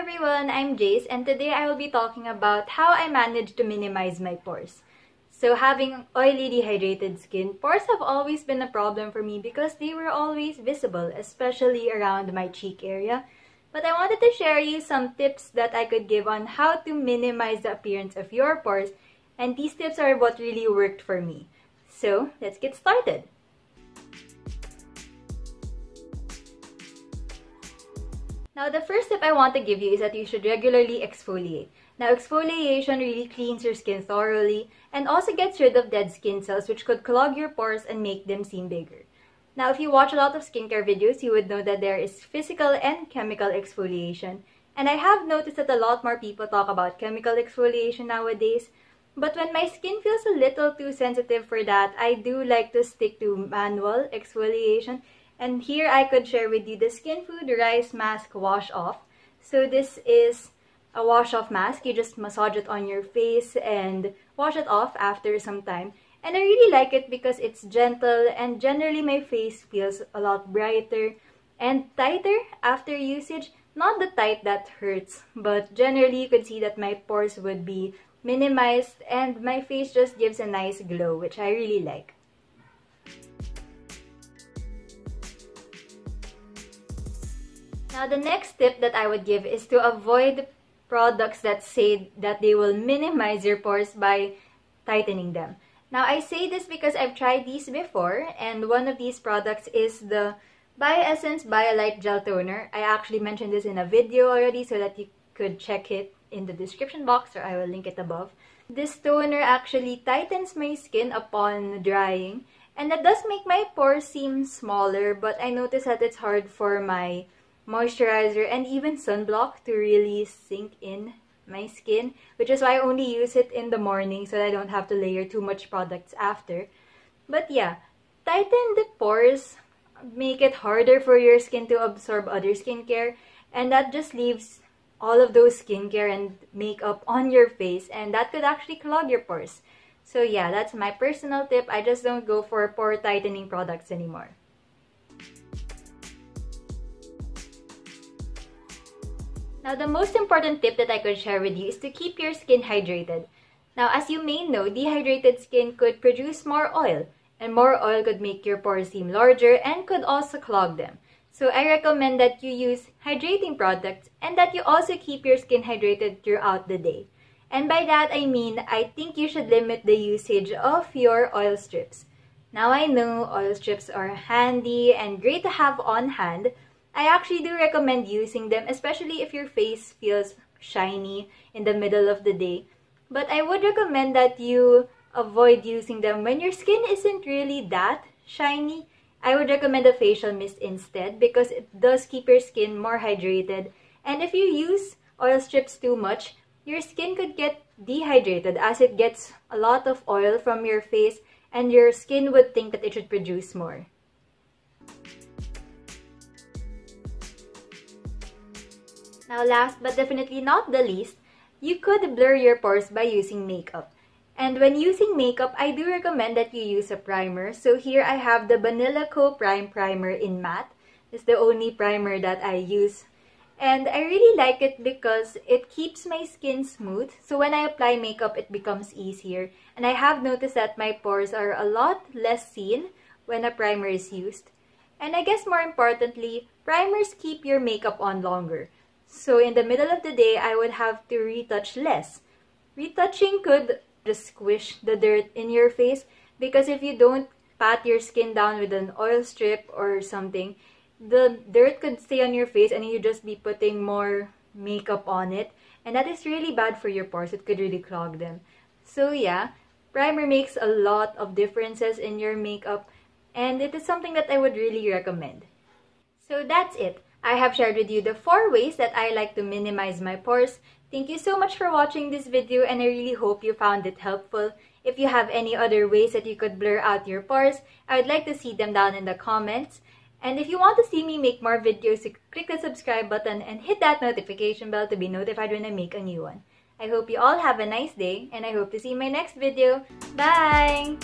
everyone, I'm Jase and today I will be talking about how I managed to minimize my pores. So having oily dehydrated skin, pores have always been a problem for me because they were always visible, especially around my cheek area. But I wanted to share you some tips that I could give on how to minimize the appearance of your pores and these tips are what really worked for me. So let's get started. Now, the first tip I want to give you is that you should regularly exfoliate. Now, exfoliation really cleans your skin thoroughly and also gets rid of dead skin cells which could clog your pores and make them seem bigger. Now, if you watch a lot of skincare videos, you would know that there is physical and chemical exfoliation. And I have noticed that a lot more people talk about chemical exfoliation nowadays. But when my skin feels a little too sensitive for that, I do like to stick to manual exfoliation and here I could share with you the Skinfood Rice Mask Wash Off. So this is a wash off mask. You just massage it on your face and wash it off after some time. And I really like it because it's gentle and generally my face feels a lot brighter and tighter after usage. Not the tight that hurts, but generally you could see that my pores would be minimized and my face just gives a nice glow, which I really like. Now, the next tip that I would give is to avoid products that say that they will minimize your pores by tightening them. Now, I say this because I've tried these before, and one of these products is the Bioessence Biolite Gel Toner. I actually mentioned this in a video already so that you could check it in the description box or I will link it above. This toner actually tightens my skin upon drying, and that does make my pores seem smaller, but I notice that it's hard for my moisturizer, and even sunblock to really sink in my skin, which is why I only use it in the morning so that I don't have to layer too much products after. But yeah, tighten the pores, make it harder for your skin to absorb other skincare, and that just leaves all of those skincare and makeup on your face, and that could actually clog your pores. So yeah, that's my personal tip. I just don't go for pore tightening products anymore. Now, the most important tip that I could share with you is to keep your skin hydrated. Now, as you may know, dehydrated skin could produce more oil, and more oil could make your pores seem larger and could also clog them. So I recommend that you use hydrating products and that you also keep your skin hydrated throughout the day. And by that I mean, I think you should limit the usage of your oil strips. Now I know oil strips are handy and great to have on hand, I actually do recommend using them, especially if your face feels shiny in the middle of the day. But I would recommend that you avoid using them when your skin isn't really that shiny. I would recommend a facial mist instead because it does keep your skin more hydrated. And if you use oil strips too much, your skin could get dehydrated as it gets a lot of oil from your face and your skin would think that it should produce more. Now last but definitely not the least, you could blur your pores by using makeup. And when using makeup, I do recommend that you use a primer. So here I have the Banila Co Prime Primer in matte. It's the only primer that I use. And I really like it because it keeps my skin smooth. So when I apply makeup, it becomes easier. And I have noticed that my pores are a lot less seen when a primer is used. And I guess more importantly, primers keep your makeup on longer. So in the middle of the day, I would have to retouch less. Retouching could just squish the dirt in your face because if you don't pat your skin down with an oil strip or something, the dirt could stay on your face and you'd just be putting more makeup on it. And that is really bad for your pores. It could really clog them. So yeah, primer makes a lot of differences in your makeup and it is something that I would really recommend. So that's it. I have shared with you the 4 ways that I like to minimize my pores. Thank you so much for watching this video and I really hope you found it helpful. If you have any other ways that you could blur out your pores, I would like to see them down in the comments. And if you want to see me make more videos, click the subscribe button and hit that notification bell to be notified when I make a new one. I hope you all have a nice day and I hope to see in my next video. Bye!